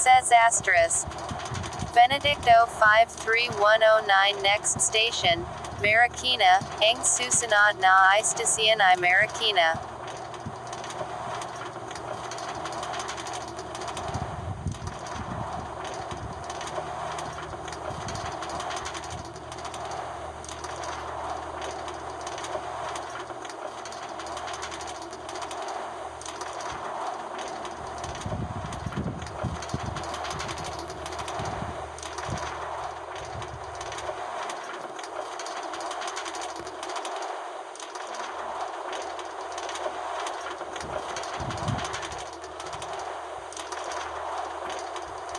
Says asterisk. Benedicto 53109 Next station, Marikina, Eng Susanad na Istasian i Marikina.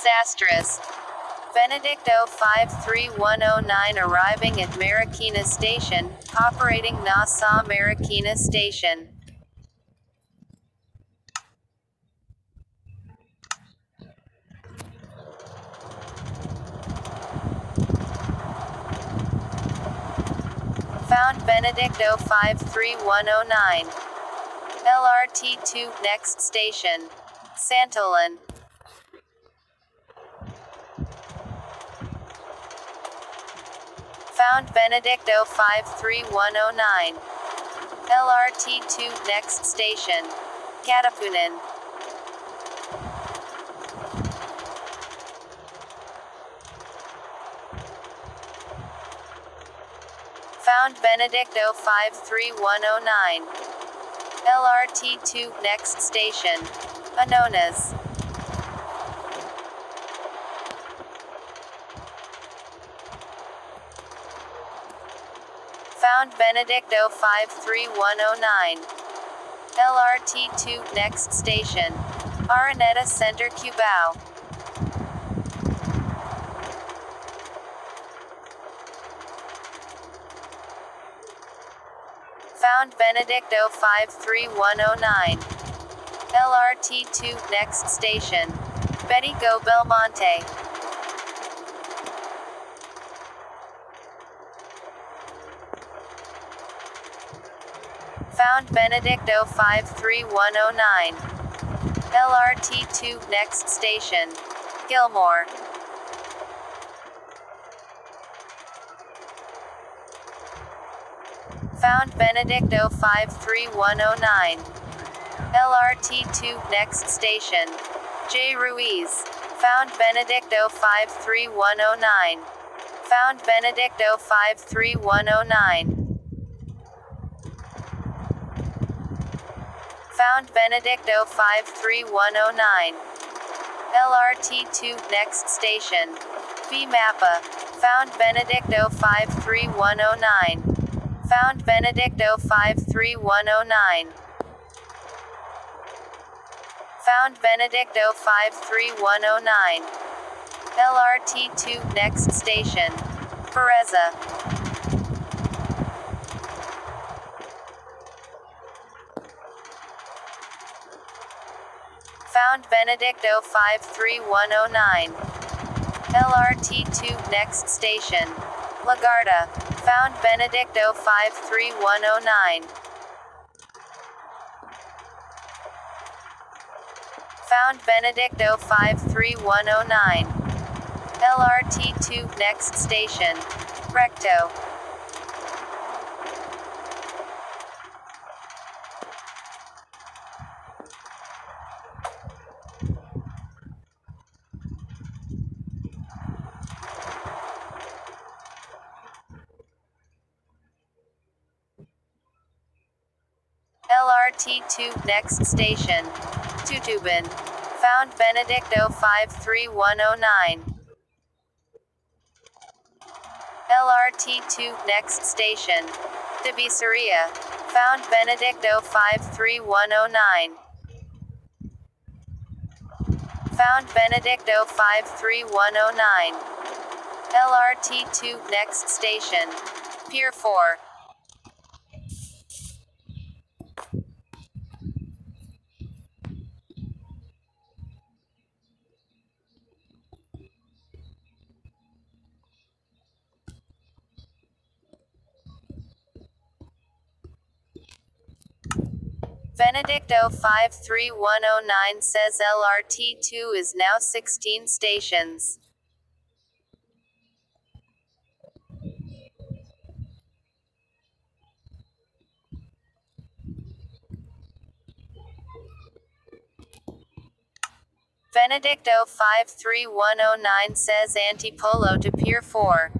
Says asterisk. Benedicto 53109 arriving at Marikina Station, operating Nassau Marikina Station. Found Benedicto 53109. LRT2 next station. Santolan. Oh Found Benedicto 53109. LRT2 next station. Katipunan. Found Benedicto 53109. LRT2 next station. Anonas. Found Benedicto 53109. LRT2 next station. Araneta Center Cubao. Found Benedicto 53109. LRT2 next station. Betty Go Belmonte. Found Benedicto 53109. LRT2 next station. Gilmore. Found Benedicto 53109. LRT2 next station. J. Ruiz. Found Benedicto 53109. Found Benedicto 53109. Found Benedicto 53109. LRT2 next station. V Mapa. Found Benedicto 53109. Found Benedicto 53109. Found Benedicto 53109. LRT2 next station. Pureza. Found Benedicto 53109. LRT2 next station. Legarda. Found Benedicto 53109. Found Benedicto 53109. LRT 2 next station. Recto. LRT 2 next station. Tutuban. Found Benedicto 53109. LRT 2 next station. Divisoria. Found Benedicto 53109. Found Benedicto 53109. LRT 2 next station. Pier 4. Benedicto 53109 says LRT2 is now 16 stations. Benedicto 53109 says Antipolo to Pier 4.